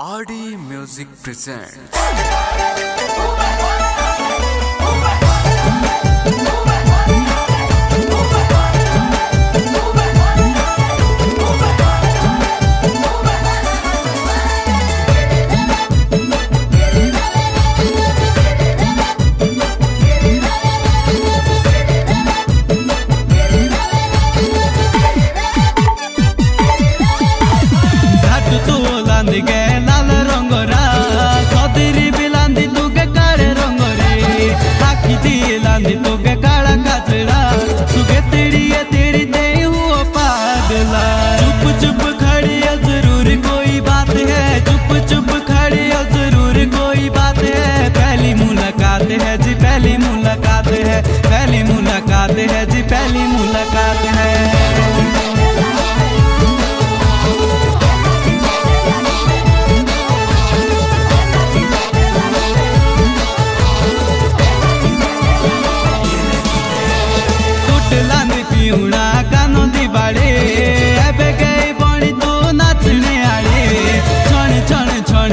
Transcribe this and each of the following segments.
RD music present. तो लांद गए।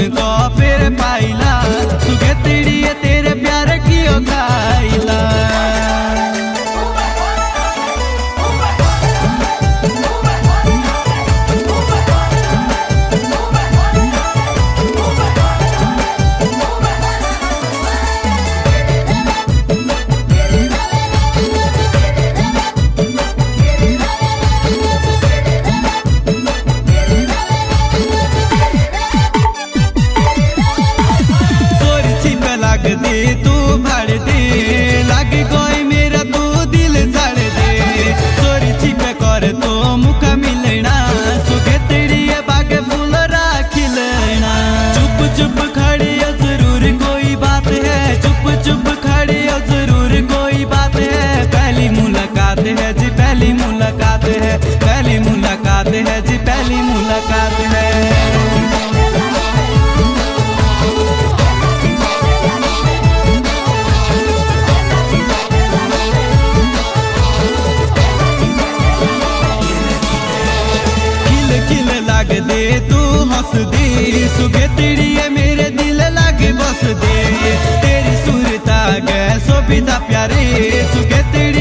तो फिर पाइला तू तो चुप चुप खड़ी ज़रूर कोई बात है। चुप चुप खड़ी ज़रूर कोई बात है। पहली मुलाकात है जी, पहली मुलाकात है। पहली मुलाकात है जी, पहली मुलाकात है। su que te